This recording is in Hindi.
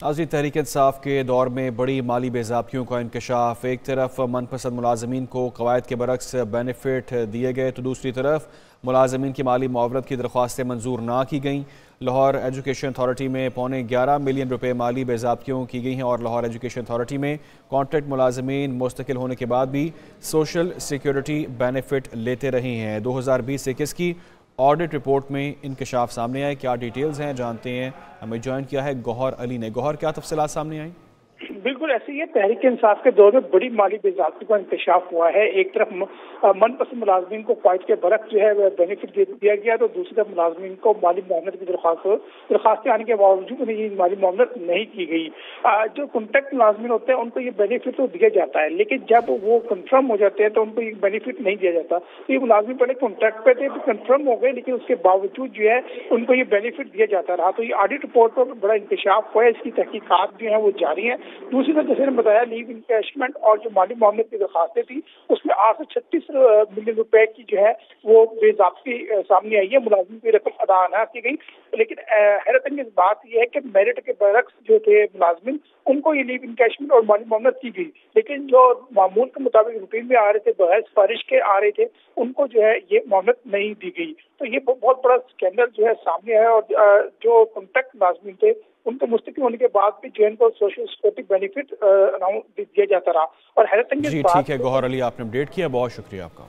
नाजी तहरीक इंसाफ के दौर में बड़ी माली बेजाबियों का इंकशाफ। एक तरफ़ मनपसंद मुलाजमीन को कवायद के बरक्स बेनिफिट दिए गए तो दूसरी तरफ़ मुलाजमीन की माली मुआवरत की दरख्वास्तें मंजूर ना की गईं। लाहौर एजुकेशन अथॉरिटी में पौने ग्यारह मिलियन रुपए माली बेजाबियों की गई हैं और लाहौर एजुकेशन अथॉरिटी में कॉन्ट्रैक्ट मुलाजमीन मुस्तकिल होने के बाद भी सोशल सिक्योरिटी बेनिफिट लेते रहे हैं। दो हज़ार बीस इक्कीस की ऑडिट रिपोर्ट में इंकशाफ सामने आए, क्या डिटेल्स हैं, जानते हैं। हमें ज्वाइन किया है गौहर अली ने। गौहर, क्या तफसलत सामने आई? बिल्कुल ऐसे ही है। तहरीक इंसाफ के दौर में बड़ी माली बेजाती का इंकशाफ हुआ है। एक तरफ़ मनपसंद मुलाजमीन को क्वाइट के बरक जो है बेनिफिट दे, दिया गया तो दूसरी तरफ़ मुलाजमीन को माली मामलत की दरख्वास्त दरखास्तें आने के बावजूद उन्हें ये माली मामलत नहीं की गई। जो कॉन्ट्रैक्ट मुलाजमीन होते हैं, उनको ये बेनिफिट तो दिया जाता है, लेकिन जब वो कन्फर्म हो जाते हैं तो उनको ये बेनिफिट नहीं दिया जाता। तो ये मुलाजमीन पहले कॉन्ट्रैक्ट पे थे कन्फर्म हो गए, लेकिन उसके बावजूद जो है, उनको ये बेनिफिट दिया जाता रहा। तो ये ऑडिट रिपोर्ट पर बड़ा इंकशाफ हुआ है, इसकी तहकीकत जो है, वो जारी है। दूसरी तरफ़ जैसे ने बताया लीव इनकेशमेंट और जो माली मामले की दरखास्तें थी, उसमें आठ सौ छत्तीस मिलियन रुपए की जो है, वो बेजाबती सामने आई है। मुलाजिम की रकम अदा न की गई। लेकिन हैरत अंगेज बात यह है कि मेरिट के बरक्स जो थे मुलाजमिन उनको ये लीव इनकेशमेंट और माली मामलत की गई। लेकिन जो मामूल के मुताबिक रूटीन में आ रहे थे, बहस सिफारिश के आ रहे थे, उनको जो है, ये मामलत नहीं दी गई। तो ये बहुत बड़ा स्कैंडल जो है सामने है और जो कॉन्टेक्ट मुलाजमिन थे उनके मुस्तकिल होने के बाद भी जो को सोशल सिक्योरिटी बेनिफिट दिया जाता रहा। और हैरत ठीक है गौहर अली आपने अपडेट किया बहुत शुक्रिया आपका।